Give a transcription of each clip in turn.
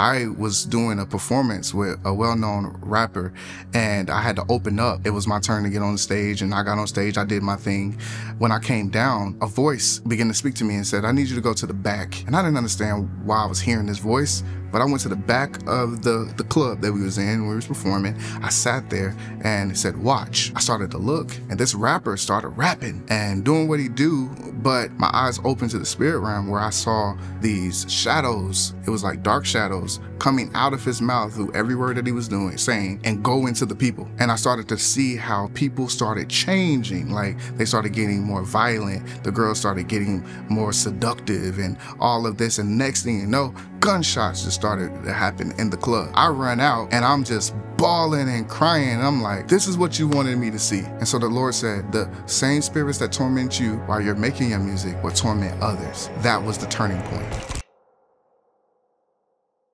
I was doing a performance with a well-known rapper and I had to open up. It was my turn to get on stage and I got on stage, I did my thing. When I came down, a voice began to speak to me and said, I need you to go to the back. And I didn't understand why I was hearing this voice, but I went to the back of the, the club that we was in, where we was performing. I sat there and said, watch. I started to look and this rapper started rapping and doing what he do, but my eyes opened to the spirit realm where I saw these shadows. It was like dark shadows coming out of his mouth through every word that he was doing, saying, and go into the people. And I started to see how people started changing. Like they started getting more violent. The girls started getting more seductive and all of this. And next thing you know, gunshots just started to happen in the club. I run out and I'm just bawling and crying. I'm like, this is what you wanted me to see. And so the Lord said, the same spirits that torment you while you're making your music will torment others. That was the turning point.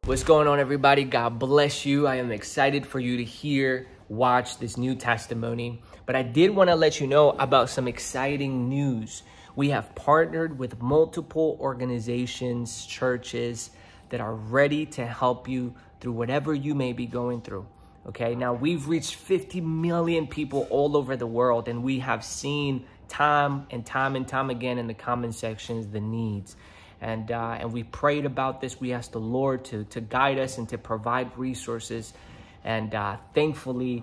What's going on, everybody? God bless you. I am excited for you to hear, watch this new testimony. But I did want to let you know about some exciting news. We have partnered with multiple organizations, churches that are ready to help you through whatever you may be going through. Okay, now we've reached 50 million people all over the world, and we have seen time and time and time again in the comment sections the needs and uh, and we prayed about this. We asked the Lord to to guide us and to provide resources, and uh, thankfully,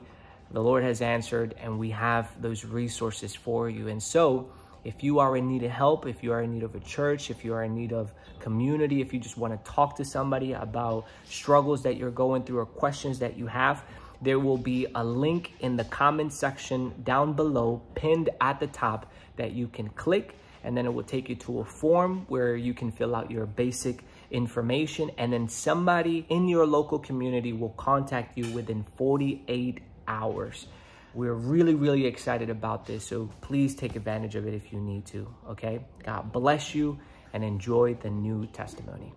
the Lord has answered, and we have those resources for you. And so, if you are in need of help, if you are in need of a church, if you are in need of community, if you just want to talk to somebody about struggles that you're going through or questions that you have. There will be a link in the comment section down below, pinned at the top, that you can click and then it will take you to a form where you can fill out your basic information and then somebody in your local community will contact you within 48 hours. We're really, really excited about this, so please take advantage of it if you need to, okay? God bless you and enjoy the new testimony.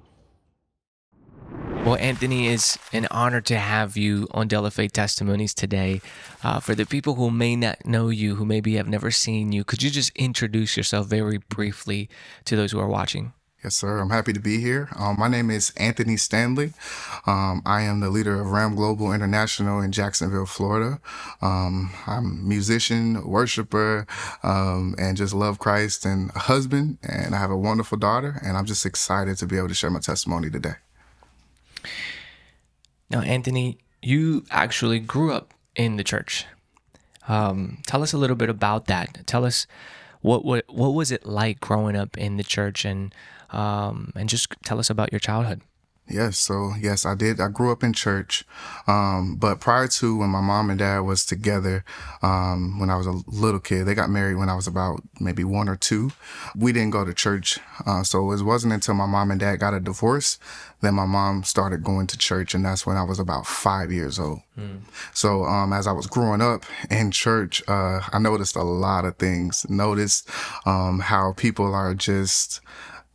Well, Anthony, it's an honor to have you on Delafé Testimonies today. Uh, for the people who may not know you, who maybe have never seen you, could you just introduce yourself very briefly to those who are watching? Yes, sir. I'm happy to be here. Um, my name is Anthony Stanley. Um, I am the leader of Realm Global International in Jacksonville, Florida. Um, I'm a musician, worshiper, um, and just love Christ and a husband. And I have a wonderful daughter. And I'm just excited to be able to share my testimony today. Now, Anthony, you actually grew up in the church. Um, tell us a little bit about that. Tell us what what what was it like growing up in the church, and um, and just tell us about your childhood. Yes, so yes, I did. I grew up in church, um, but prior to when my mom and dad was together, um, when I was a little kid, they got married when I was about maybe one or two. We didn't go to church, uh, so it wasn't until my mom and dad got a divorce that my mom started going to church, and that's when I was about five years old. Mm. So um, as I was growing up in church, uh, I noticed a lot of things. Noticed um, how people are just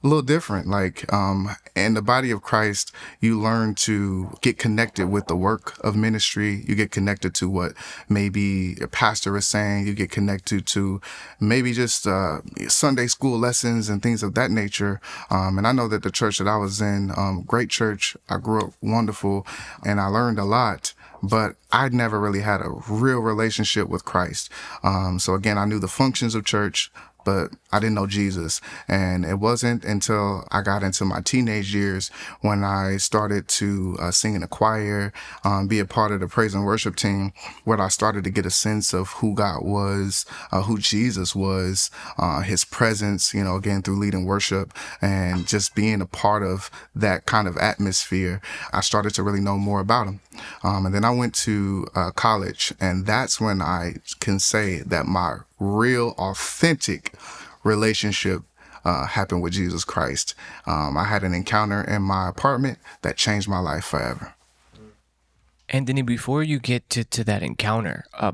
a little different. Like, um, in the body of Christ, you learn to get connected with the work of ministry. You get connected to what maybe a pastor is saying. You get connected to maybe just, uh, Sunday school lessons and things of that nature. Um, and I know that the church that I was in, um, great church. I grew up wonderful and I learned a lot but I'd never really had a real relationship with Christ. Um, so again, I knew the functions of church, but I didn't know Jesus. And it wasn't until I got into my teenage years when I started to uh, sing in a choir, um, be a part of the praise and worship team, where I started to get a sense of who God was, uh, who Jesus was, uh, his presence, you know, again, through leading worship and just being a part of that kind of atmosphere. I started to really know more about him. Um, and then I went to uh, college, and that's when I can say that my real, authentic relationship uh, happened with Jesus Christ. Um, I had an encounter in my apartment that changed my life forever. Anthony, before you get to, to that encounter, uh,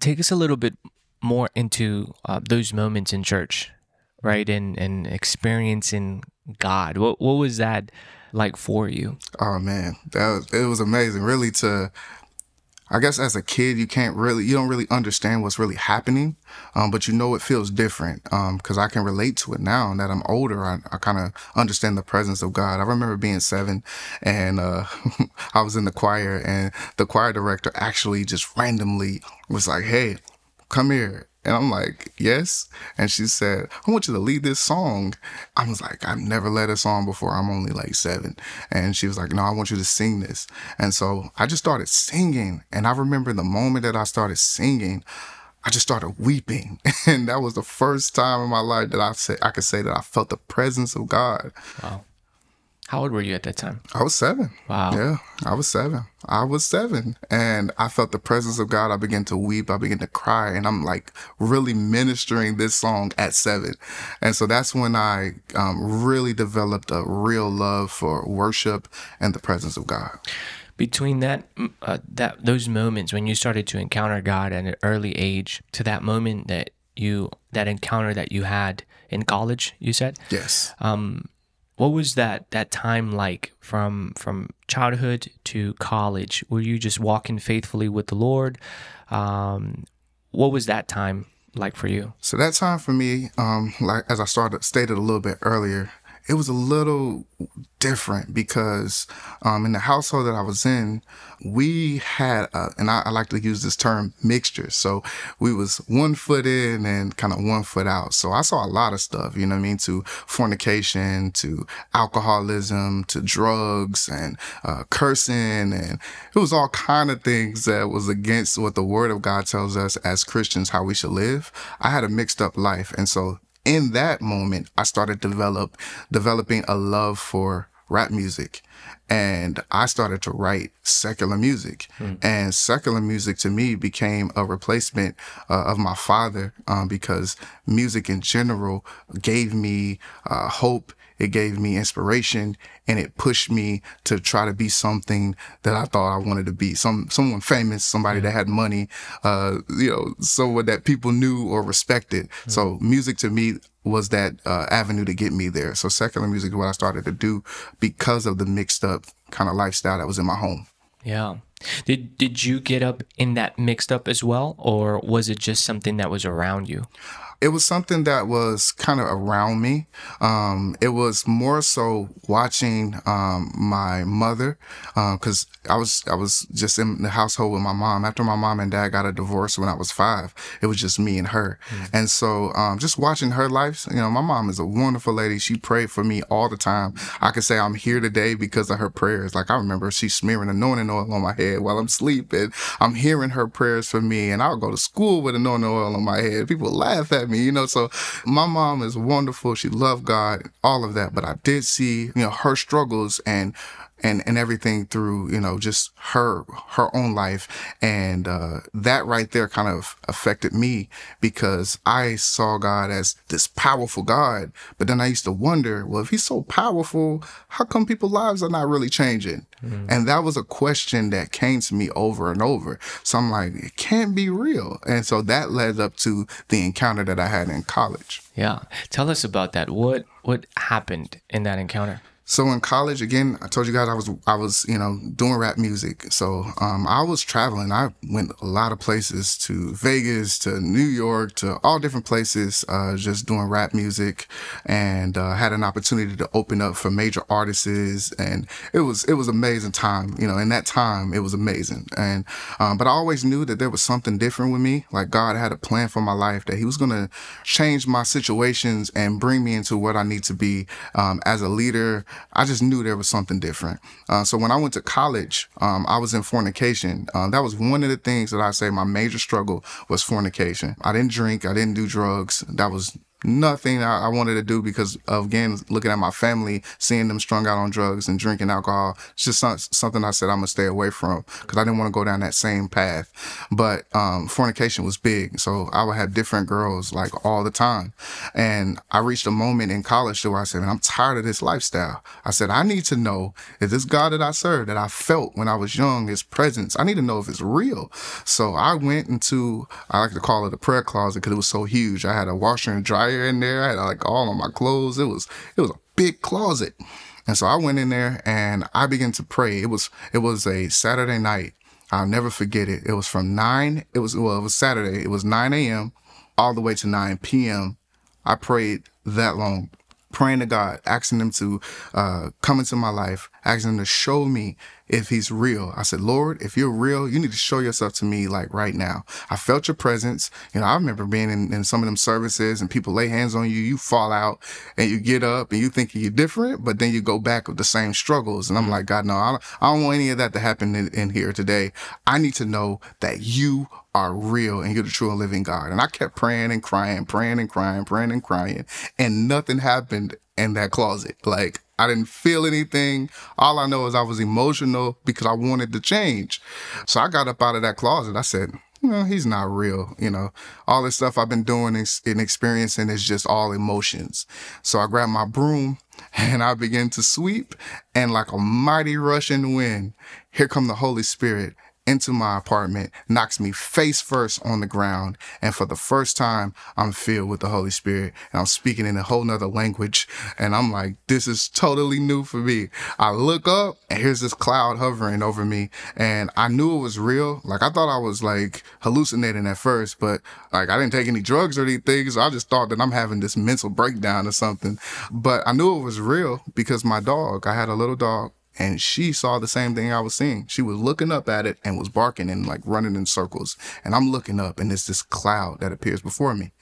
take us a little bit more into uh, those moments in church, right? And and experiencing God. What what was that like for you? Oh man, that was, it was amazing. Really to I guess as a kid, you can't really, you don't really understand what's really happening, um, but you know it feels different because um, I can relate to it now. And that I'm older, I, I kind of understand the presence of God. I remember being seven and uh, I was in the choir, and the choir director actually just randomly was like, hey, come here and I'm like, yes. And she said, I want you to lead this song. I was like, I've never led a song before. I'm only like seven. And she was like, no, I want you to sing this. And so I just started singing. And I remember the moment that I started singing, I just started weeping. And that was the first time in my life that I said I could say that I felt the presence of God. Wow. How old were you at that time? I was seven. Wow. Yeah, I was seven. I was seven. And I felt the presence of God. I began to weep. I began to cry. And I'm like really ministering this song at seven. And so that's when I um, really developed a real love for worship and the presence of God. Between that, uh, that those moments when you started to encounter God at an early age to that moment that you, that encounter that you had in college, you said? Yes. Um, what was that that time like from from childhood to college? Were you just walking faithfully with the Lord? Um, what was that time like for you? So that time for me, um, like as I started stated a little bit earlier, it was a little different because um, in the household that I was in, we had, a, and I, I, like to use this term, mixture. So we was one foot in and kind of one foot out. So I saw a lot of stuff, you know what I mean, to fornication, to alcoholism, to drugs and uh, cursing, and it was all kind of things that was against what the Word of God tells us as Christians how we should live. I had a mixed up life, and so in that moment, I started develop developing a love for rap music. And I started to write secular music. Mm. And secular music to me became a replacement uh, of my father um, because music in general gave me uh, hope it gave me inspiration and it pushed me to try to be something that I thought I wanted to be. Some someone famous, somebody that had money, uh, you know, someone that people knew or respected. Mm-hmm. So music to me was that uh, avenue to get me there. So secular music is what I started to do because of the mixed up kind of lifestyle that was in my home. Yeah. Did did you get up in that mixed up as well, or was it just something that was around you? It was something that was kind of around me. Um, it was more so watching um, my mother because uh, I was I was just in the household with my mom. After my mom and dad got a divorce when I was five, it was just me and her. Mm. And so um, just watching her life, you know, my mom is a wonderful lady. She prayed for me all the time. I could say I'm here today because of her prayers. Like I remember she smearing anointing oil on my head while I'm sleeping. I'm hearing her prayers for me, and I'll go to school with anointing oil on my head. People laugh at me me, you know. So my mom is wonderful. She loved God, all of that. But I did see, you know, her struggles and and and everything through you know just her her own life. And uh, that right there kind of affected me because i saw god as this powerful god. But then i used to wonder well if he's so powerful how come people's lives are not really changing? Mm. and that was a question that came to me over and over. So i'm like it can't be real. And so that led up to the encounter that i had in college. Yeah. Tell us about that. What what happened in that encounter so in college, again, I told you guys I was I was you know doing rap music. So um, I was traveling. I went a lot of places to Vegas, to New York, to all different places, uh, just doing rap music, and uh, had an opportunity to open up for major artists, and it was it was amazing time. You know, in that time, it was amazing. And um, but I always knew that there was something different with me. Like God had a plan for my life that He was gonna change my situations and bring me into what I need to be um, as a leader I just knew there was something different. Uh, so when I went to college, um, I was in fornication. Uh, that was one of the things that I say my major struggle was fornication. I didn't drink. I didn't do drugs. That was nothing I, I, wanted to do because of again looking at my family, seeing them strung out on drugs and drinking alcohol. It's just some, something I said I'm gonna stay away from because I didn't want to go down that same path. But um, fornication was big, so I would have different girls like all the time. And I reached a moment in college where I said, I'm tired of this lifestyle. I said I need to know if this God that I serve that I felt when I was young, His presence. I need to know if it's real. So I went into I like to call it a prayer closet because it was so huge. I had a washer and dryer in there. I had like all of my clothes. It was it was a big closet. And so I went in there and I began to pray. It was it was a Saturday night. I'll never forget it. It was from 9, it was, well, it was Saturday. It was 9 a.m. all the way to 9 p.m. I prayed that long, praying to God, asking Him to uh, come into my life, asking Him to show me if He's real. I said, Lord, if you're real, you need to show yourself to me like right now. I felt your presence. You know, I remember being in, in some of them services and people lay hands on you, you fall out and you get up and you think you're different, but then you go back with the same struggles. And I'm like, God, no, I don't, I don't want any of that to happen in, in here today. I need to know that you are real and you're the true and living God. And I kept praying and crying, praying and crying, praying and crying, and nothing happened in that closet. Like I didn't feel anything. All I know is I was emotional because I wanted to change. So I got up out of that closet. I said, no, he's not real. You know, all this stuff I've been doing and experiencing is just all emotions. So I grabbed my broom and I began to sweep and like a mighty rushing wind, here come the Holy Spirit into my apartment, knocks me face first on the ground. And for the first time, I'm filled with the Holy Spirit and I'm speaking in a whole nother language. And I'm like, this is totally new for me. I look up and here's this cloud hovering over me. And I knew it was real. Like I thought I was like hallucinating at first, but like I didn't take any drugs or anything. So I just thought that I'm having this mental breakdown or something. But I knew it was real because my dog, I had a little dog and she saw the same thing I was seeing. She was looking up at it and was barking and like running in circles. And I'm looking up and there's this cloud that appears before me.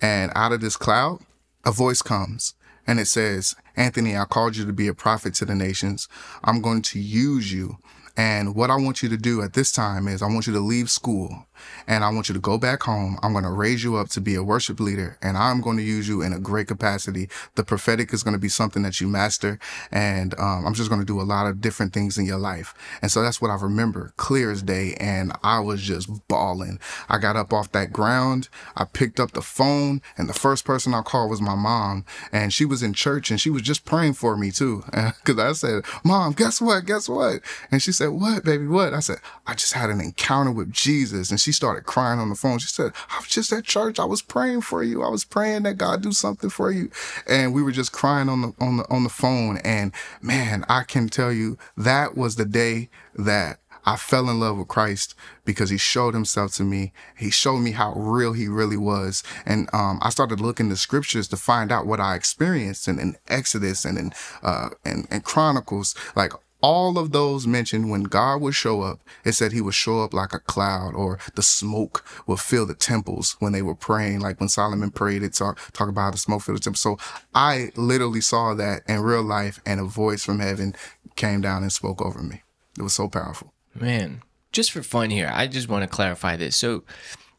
And out of this cloud, a voice comes and it says, Anthony, I called you to be a prophet to the nations. I'm going to use you and what I want you to do at this time is I want you to leave school and I want you to go back home. I'm going to raise you up to be a worship leader and I'm going to use you in a great capacity. The prophetic is going to be something that you master. And um, I'm just going to do a lot of different things in your life. And so that's what I remember clear as day. And I was just bawling. I got up off that ground. I picked up the phone and the first person I called was my mom. And she was in church and she was just praying for me too. Cause I said, mom, guess what? Guess what? And she said, What, baby? What? I said, I just had an encounter with Jesus. And she started crying on the phone. She said, I was just at church. I was praying for you. I was praying that God do something for you. And we were just crying on the on the on the phone. And man, I can tell you that was the day that I fell in love with Christ because he showed himself to me. He showed me how real he really was. And um, I started looking the scriptures to find out what I experienced and in Exodus and in uh, and, and Chronicles. Like all of those mentioned when God would show up, it said he would show up like a cloud or the smoke would fill the temples when they were praying. Like when Solomon prayed, it talk, talk about the smoke filled the temple. So I literally saw that in real life and a voice from heaven came down and spoke over me. It was so powerful. Man, just for fun here, I just want to clarify this. So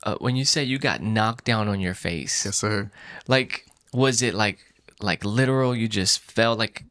uh, when you say you got knocked down on your face, yes, sir. Like, was it like, like literal? You just felt like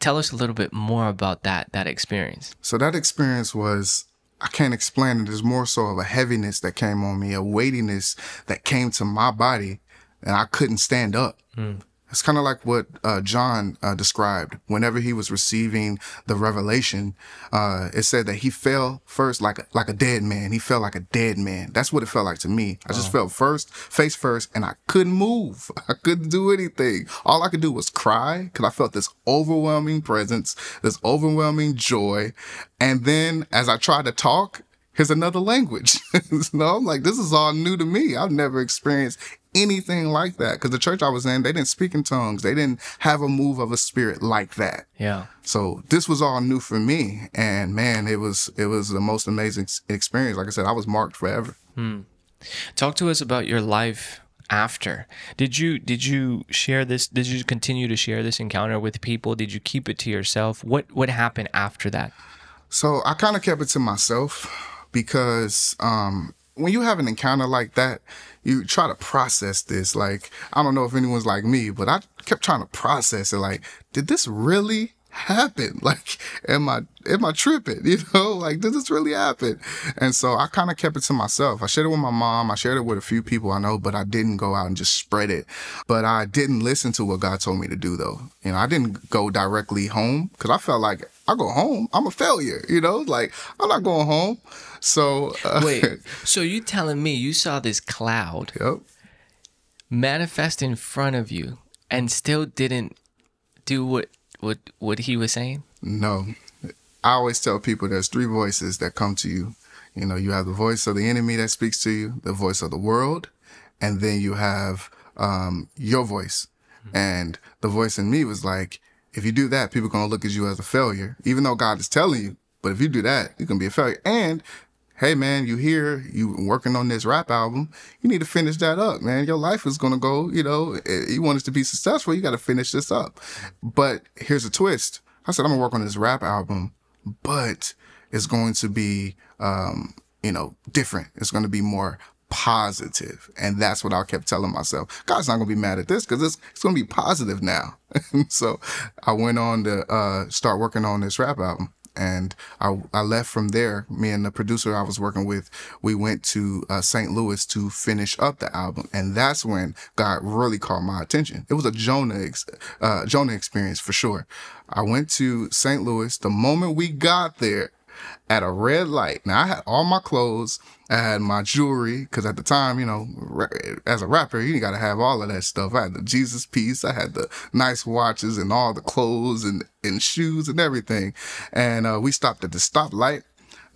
tell us a little bit more about that that experience. So that experience was I can't explain it. There's more so of a heaviness that came on me, a weightiness that came to my body, and I couldn't stand up. Mm. It's kind of like what uh, John uh, described whenever he was receiving the revelation. Uh, it said that he fell first like a, like a dead man. He fell like a dead man. That's what it felt like to me. I just fell first, face first, and I couldn't move. I couldn't do anything. All I could do was cry because I felt this overwhelming presence, this overwhelming joy. And then as I tried to talk, here's another language. you know, I'm like, this is all new to me. I've never experienced anything like that because the church I was in, they didn't speak in tongues. They didn't have a move of a spirit like that. Yeah. So this was all new for me, and man, it was it was the most amazing experience. Like I said, I was marked forever. Hmm. Talk to us about your life after. Did you did you share this? Did you continue to share this encounter with people? Did you keep it to yourself? What what happened after that? So I kind of kept it to myself because um, when you have an encounter like that, you try to process this. Like, I don't know if anyone's like me, but I kept trying to process it. Like, did this really happen? Like, am I am I tripping? You know, like did this really happen? And so I kind of kept it to myself. I shared it with my mom. I shared it with a few people I know, but I didn't go out and just spread it. But I didn't listen to what God told me to do, though. You know, I didn't go directly home because I felt like I go home, I'm a failure. You know, like I'm not going home. So uh, wait, so you telling me you saw this cloud? Yep. Manifest in front of you and still didn't do what what what he was saying? No. I always tell people there's three voices that come to you. You know, you have the voice of the enemy that speaks to you, the voice of the world, and then you have um, your voice. And the voice in me was like, if you do that, people are going to look at you as a failure, even though God is telling you. But if you do that, you're going to be a failure. And hey, man, you here, you working on this rap album. You need to finish that up, man. Your life is to go, you know, eh, you want it to be successful. You got to finish this up. But here's a twist. I said, I'm to work on this rap album, but it's going to be, um, you know, different. It's to be more positive. And that's what I kept telling myself. God's not to be mad at this because it's, it's to be positive now. so I went on to uh, start working on this rap album. And I, I left from there. Me and the producer I was working with, we went to uh, St. Louis to finish up the album, and that's when God really caught my attention. It was a Jonah ex- uh, Jonah experience for sure. I went to St. Louis. The moment we got there, at a red light. Now I had all my clothes, I had my jewelry, because at the time, you know, as a rapper, you got to have all of that stuff. I had the Jesus piece, I had the nice watches and all the clothes and, and shoes and everything. And uh, we stopped at the stoplight.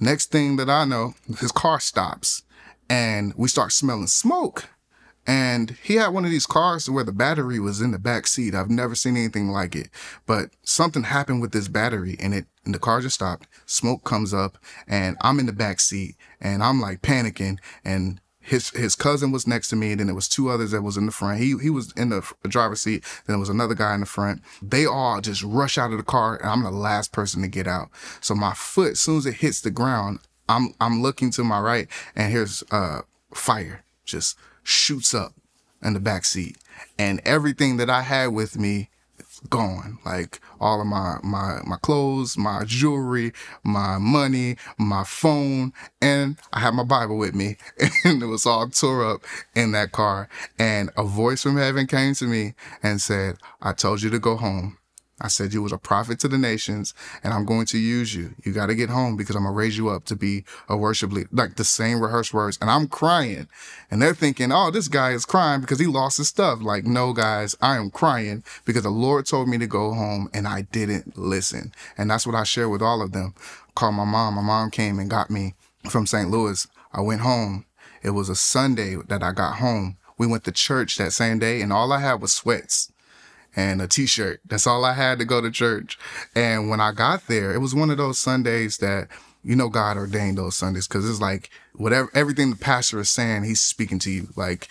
Next thing that I know, his car stops and we start smelling smoke. And he had one of these cars where the battery was in the back seat. I've never seen anything like it. But something happened with this battery and it and the car just stopped. Smoke comes up and I'm in the back seat and I'm like panicking and his his cousin was next to me, and then there was two others that was in the front. He he was in the driver's seat. Then there was another guy in the front. They all just rush out of the car, and I'm the last person to get out. So my foot, as soon as it hits the ground, I'm I'm looking to my right, and here's uh fire just shoots up in the back seat. And everything that I had with me gone. Like all of my my my clothes, my jewelry, my money, my phone, and I had my Bible with me, and it was all tore up in that car. And a voice from heaven came to me and said, "I told you to go home." I said you was a prophet to the nations and I'm going to use you. You got to get home because I'm to raise you up to be a worship leader. Like the same rehearsed words. And I'm crying and they're thinking, oh, this guy is crying because he lost his stuff. Like, no, guys, I am crying because the Lord told me to go home and I didn't listen. And that's what I share with all of them. Called my mom. My mom came and got me from St. Louis. I went home. It was a Sunday that I got home. We went to church that same day and all I had was sweats and a t-shirt. That's all I had to go to church. And when I got there, it was one of those Sundays that you know God ordained those Sundays because it's like whatever everything the pastor is saying, he's speaking to you like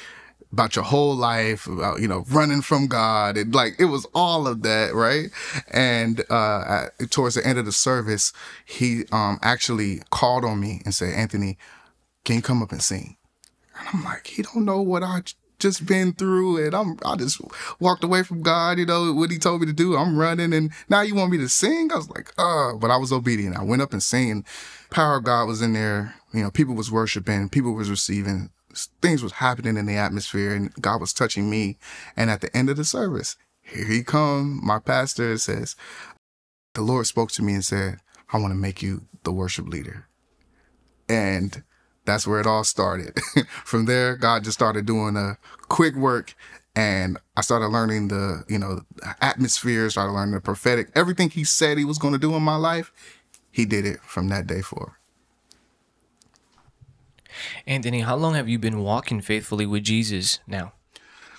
about your whole life, about you know running from God, and like it was all of that, right? And uh, at, towards the end of the service, he um, actually called on me and said, "Anthony, can you come up and sing?" And I'm like, he don't know what I just been through and I'm I just walked away from God, you know, what he told me to do. I'm running and now you want me to sing? I was like, uh, but I was obedient. I went up and sang. Power of God was in there. You know, people was worshiping, people was receiving, things was happening in the atmosphere and God was touching me. And at the end of the service, here he come, my pastor says, the Lord spoke to me and said, I want to make you the worship leader. And that's where it all started. From there, God just started doing a quick work and I started learning the, you know, atmosphere, started learning the prophetic. Everything he said he was going to do in my life, he did it from that day forward. Anthony, how long have you been walking faithfully with Jesus now?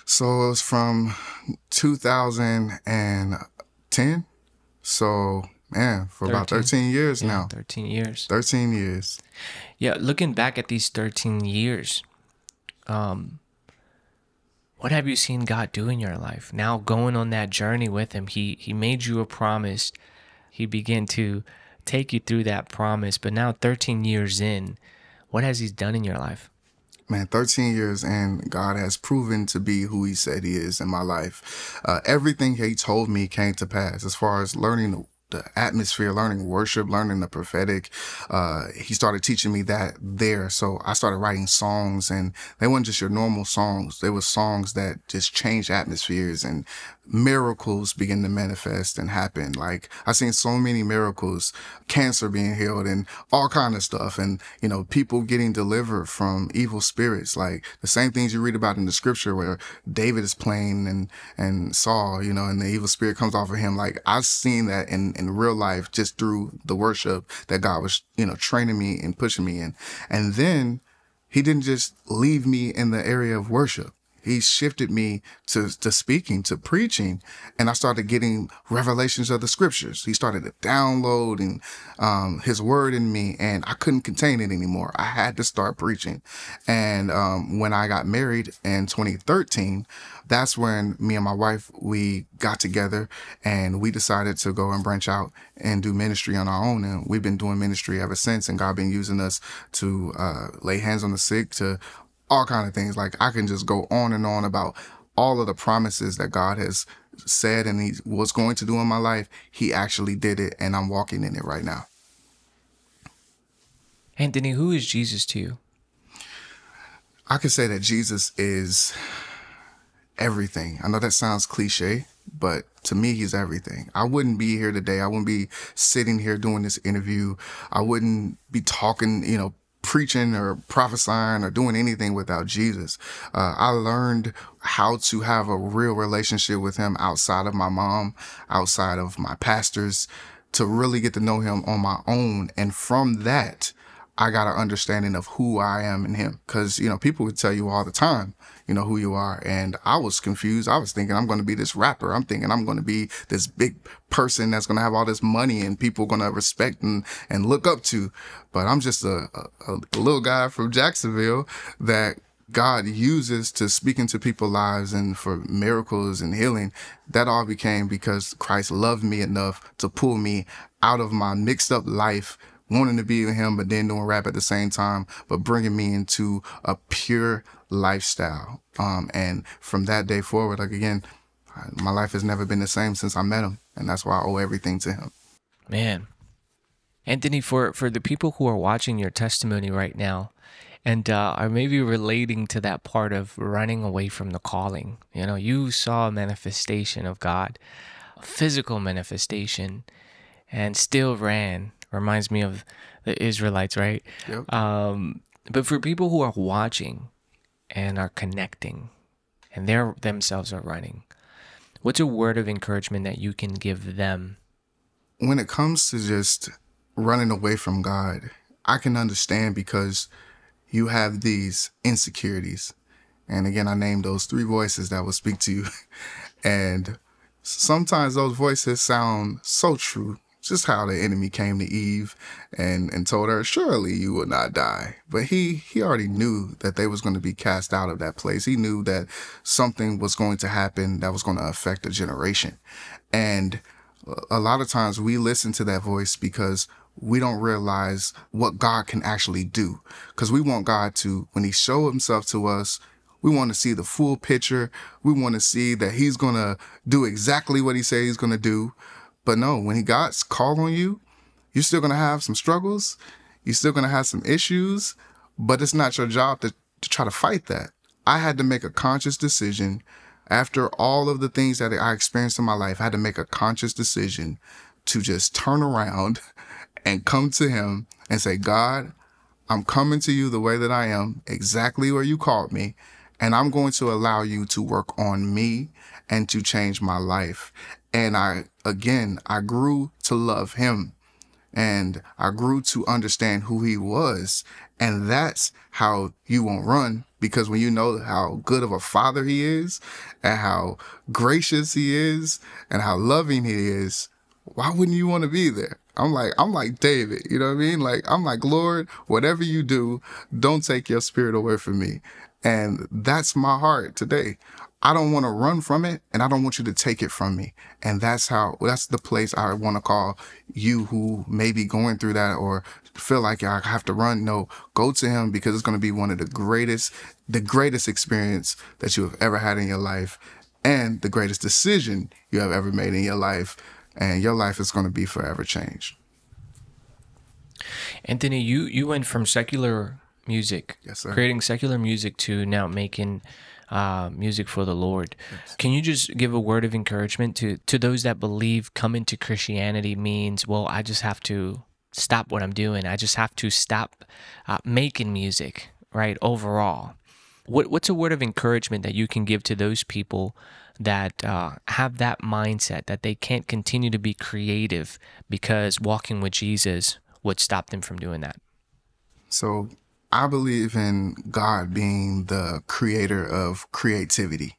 So it was from 2010. So man, for 13. about 13 years yeah, now. 13 years. 13 years. Yeah, looking back at these 13 years, um, what have you seen God do in your life? Now going on that journey with him, he he made you a promise. He began to take you through that promise, but now 13 years in, what has he done in your life? man, 13 years and God has proven to be who he said he is in my life. Uh, everything he told me came to pass as far as learning the atmosphere, learning worship, learning the prophetic. Uh, he started teaching me that there. So I started writing songs and they weren't just your normal songs. They were songs that just changed atmospheres and miracles begin to manifest and happen. Like I've seen so many miracles, cancer being healed and all kind of stuff. And, you know, people getting delivered from evil spirits, like the same things you read about in the scripture where David is playing and, and Saul, you know, and the evil spirit comes off of him. Like I've seen that in in real life just through the worship that God was, you know, training me and pushing me in. And then he didn't just leave me in the area of worship he shifted me to, to speaking, to preaching, and I started getting revelations of the scriptures. He started to downloading um, his word in me, and I couldn't contain it anymore. I had to start preaching. And um, when I got married in 2013, that's when me and my wife we got together and we decided to go and branch out and do ministry on our own and we've been doing ministry ever since and god been using us to uh, lay hands on the sick to all kind of things. Like I can just go on and on about all of the promises that God has said and he was going to do in my life. He actually did it and I'm walking in it right now. Anthony, who is Jesus to you? I could say that Jesus is everything. I know that sounds cliche, but to me, he's everything. I wouldn't be here today. I wouldn't be sitting here doing this interview. I wouldn't be talking, you know, preaching or prophesying or doing anything without Jesus. Uh, I learned how to have a real relationship with him outside of my mom, outside of my pastors, to really get to know him on my own. And from that, I got an understanding of who I am in him. Cause, you know, people would tell you all the time, you know, who you are. And I was confused. I was thinking I'm going to be this rapper. I'm thinking I'm going to be this big person that's going to have all this money and people going to respect and, and look up to. But I'm just a, a, a little guy from Jacksonville that God uses to speak into people's lives and for miracles and healing, that all became because Christ loved me enough to pull me out of my mixed up life, wanting to be with him, but then doing rap at the same time, but bringing me into a pure lifestyle. Um, and from that day forward, like again, my life has never been the same since I met him. And that's why I owe everything to him. Man. Anthony, for, for the people who are watching your testimony right now and uh, are maybe relating to that part of running away from the calling, you know, you saw a manifestation of God, a physical manifestation, and still ran. Reminds me of the Israelites, right? Yep. Um, but for people who are watching and are connecting and they themselves are running, what's a word of encouragement that you can give them? When it comes to just running away from God, I can understand because you have these insecurities. And again, I named those three voices that will speak to you. and sometimes those voices sound so true just how the enemy came to Eve and, and told her, surely you will not die. But he, he already knew that they was going to be cast out of that place. He knew that something was going to happen that was going to affect a generation. And a lot of times we listen to that voice because we don't realize what God can actually do. Cause we want God to, when he show himself to us, we want to see the full picture. We want to see that he's going to do exactly what he says he's going to do. But no, when he God's called on you, you're still gonna have some struggles. You're still gonna have some issues, but it's not your job to, to try to fight that. I had to make a conscious decision after all of the things that I experienced in my life. I had to make a conscious decision to just turn around and come to him and say, God, I'm coming to you the way that I am, exactly where you called me. And I'm going to allow you to work on me and to change my life. And I, again, I grew to love him and I grew to understand who he was. And that's how you won't run because when you know how good of a father he is and how gracious he is and how loving he is, why wouldn't you want to be there? I'm like, I'm like David, you know what I mean? Like, I'm like, Lord, whatever you do, don't take your spirit away from me. And that's my heart today. I don't want to run from it and I don't want you to take it from me. And that's how, that's the place I want to call you who may be going through that or feel like I have to run. No, go to him because it's going to be one of the greatest, the greatest experience that you have ever had in your life and the greatest decision you have ever made in your life. And your life is going to be forever changed. Anthony, you, you went from secular music, yes, sir. creating secular music to now making uh, music for the Lord. Yes. Can you just give a word of encouragement to to those that believe coming to Christianity means well, I just have to stop what I'm doing. I just have to stop uh, making music, right? Overall, what what's a word of encouragement that you can give to those people that uh, have that mindset that they can't continue to be creative because walking with Jesus would stop them from doing that? So I believe in God being the creator of creativity.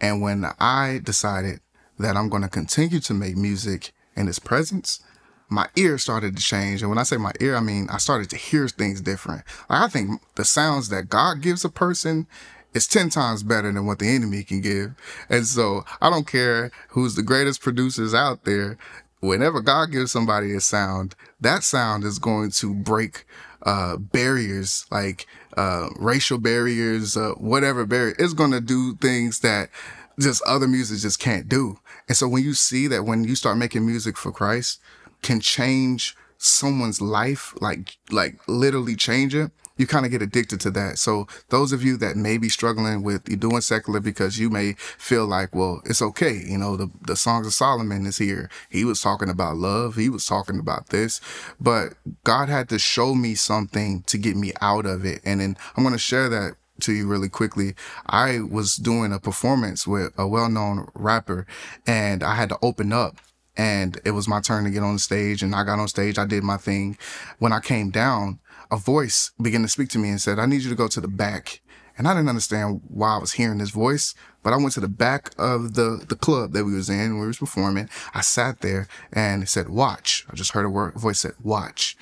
And when I decided that I'm going to continue to make music in his presence, my ear started to change. And when I say my ear, I mean I started to hear things different. Like I think the sounds that God gives a person is 10 times better than what the enemy can give. And so I don't care who's the greatest producers out there. Whenever God gives somebody a sound, that sound is going to break uh, barriers like uh, racial barriers, uh, whatever barrier. It's going to do things that just other music just can't do. And so when you see that when you start making music for Christ can change someone's life, like, like literally change it, you kind of get addicted to that. So those of you that may be struggling with you doing secular because you may feel like, well, it's okay. You know, the, the songs of Solomon is here. He was talking about love. He was talking about this, but God had to show me something to get me out of it. And then I'm going to share that to you really quickly. I was doing a performance with a well-known rapper and I had to open up and it was my turn to get on the stage and I got on stage. I did my thing. When I came down, a voice began to speak to me and said, I need you to go to the back. And I didn't understand why I was hearing this voice, but I went to the back of the, the club that we was in, where we was performing. I sat there and it said, watch. I just heard a word, voice said, watch.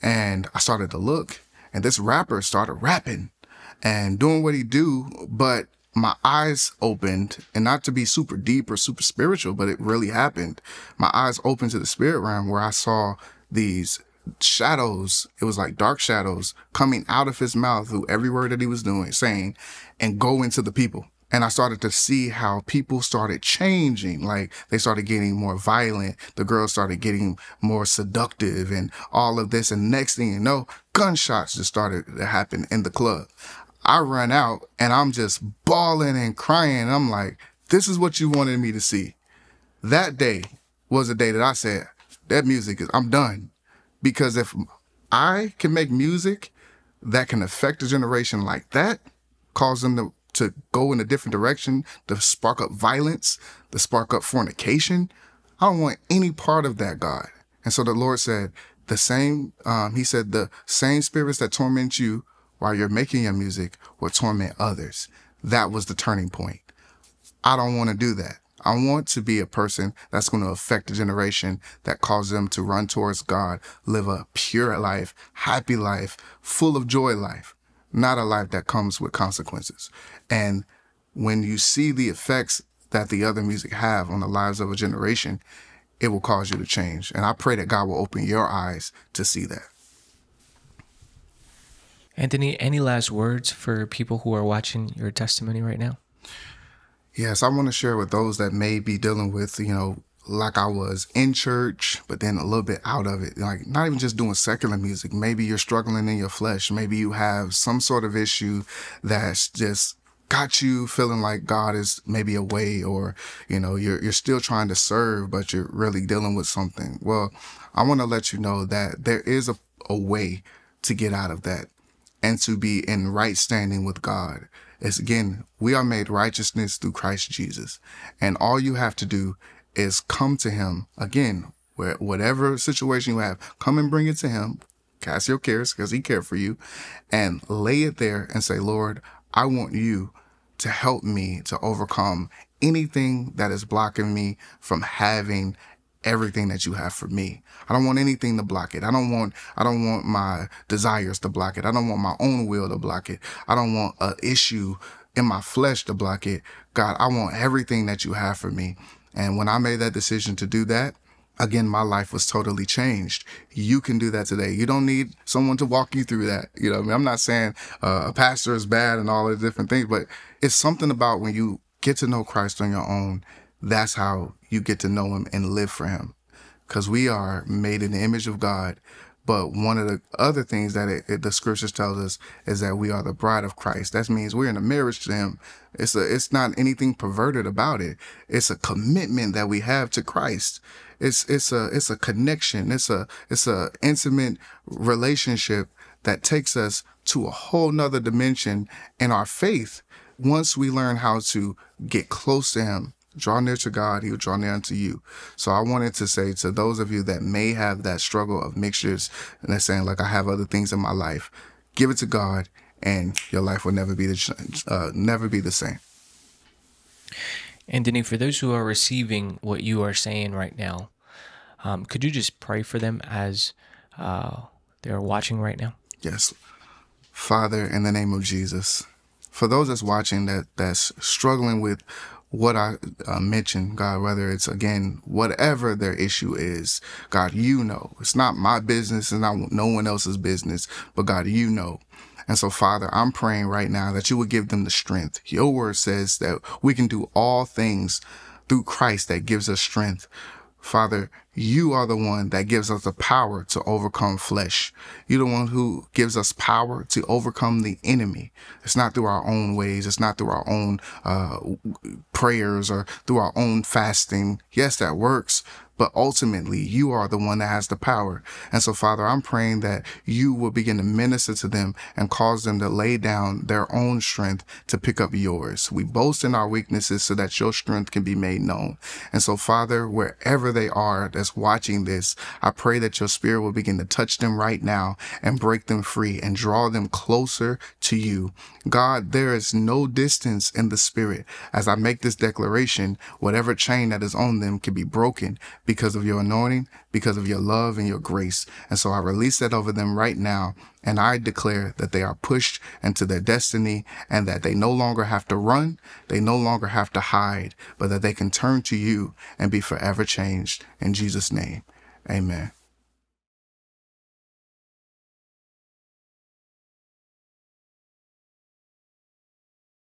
And I started to look and this rapper started rapping and doing what he do, but my eyes opened and not to be super deep or super spiritual, but it really happened. My eyes opened to the spirit realm where I saw these shadows, it was like dark shadows coming out of his mouth through every word that he was doing, saying, and go into the people. And I started to see how people started changing. Like they started getting more violent. The girls started getting more seductive and all of this. And next thing you know, gunshots just started to happen in the club. I run out and I'm just bawling and crying. I'm like, this is what you wanted me to see. That day was the day that I said, that music is, I'm done. Because if I can make music that can affect a generation like that, cause them to, to go in a different direction, to spark up violence, to spark up fornication, I don't want any part of that, God. And so the Lord said, the same, um, he said, the same spirits that torment you while you're making your music will torment others. That was the turning point. I don't want to do that. I want to be a person that's going to affect a generation that causes them to run towards God, live a pure life, happy life, full of joy life, not a life that comes with consequences. And when you see the effects that the other music have on the lives of a generation, it will cause you to change. And I pray that God will open your eyes to see that. Anthony, any last words for people who are watching your testimony right now? Yes, I want to share with those that may be dealing with, you know, like I was in church, but then a little bit out of it. Like not even just doing secular music. Maybe you're struggling in your flesh. Maybe you have some sort of issue that's just got you feeling like God is maybe away or, you know, you're, you're still trying to serve, but you're really dealing with something. Well, I want to let you know that there is a, a way to get out of that and to be in right standing with God is again, we are made righteousness through Christ Jesus. And all you have to do is come to him again, where whatever situation you have, come and bring it to him, cast your cares because he cared for you and lay it there and say, Lord, I want you to help me to overcome anything that is blocking me from having everything that you have for me. I don't want anything to block it. I don't want, I don't want my desires to block it. I don't want my own will to block it. I don't want an issue in my flesh to block it. God, I want everything that you have for me. And when I made that decision to do that, again, my life was totally changed. You can do that today. You don't need someone to walk you through that. You know, I mean, I'm not saying uh, a pastor is bad and all the different things, but it's something about when you get to know Christ on your own that's how you get to know him and live for him. Because we are made in the image of God. But one of the other things that it, it, the scriptures tells us is that we are the bride of Christ. That means we're in a marriage to him. It's a, it's not anything perverted about it. It's a commitment that we have to Christ. It's, it's a, it's a connection. It's a, it's a intimate relationship that takes us to a whole nother dimension in our faith once we learn how to get close to Him, draw near to God, He will draw near unto you. So I wanted to say to those of you that may have that struggle of mixtures and they're saying, like, I have other things in my life, give it to God and your life will never be the, uh, never be the same. And Anthony, for those who are receiving what you are saying right now, um, could you just pray for them as uh, they're watching right now? Yes. Father, in the name of Jesus, for those that's watching that that's struggling with what I uh, mentioned, God, whether it's again, whatever their issue is, God, you know. It's not my business, it's not no one else's business, but God, you know. And so, Father, I'm praying right now that you would give them the strength. Your word says that we can do all things through Christ that gives us strength. Father, you are the one that gives us the power to overcome flesh. You're the one who gives us power to overcome the enemy. It's not through our own ways. It's not through our own uh, prayers or through our own fasting. Yes, that works, but ultimately you are the one that has the power. And so, Father, I'm praying that you will begin to minister to them and cause them to lay down their own strength to pick up yours. We boast in our weaknesses so that your strength can be made known. And so, Father, wherever they are that's watching this, I pray that your spirit will begin to touch them right now and break them free and draw them closer to you. God, there is no distance in the spirit. As I make this declaration, whatever chain that is on them can be broken because of your anointing, because of your love and your grace. And so I release that over them right now. And I declare that they are pushed into their destiny and that they no longer have to run. They no longer have to hide, but that they can turn to you and be forever changed. In Jesus' name, amen.